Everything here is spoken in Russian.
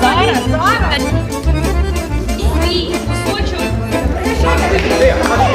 зараз. зараз. Свій кусочок. А,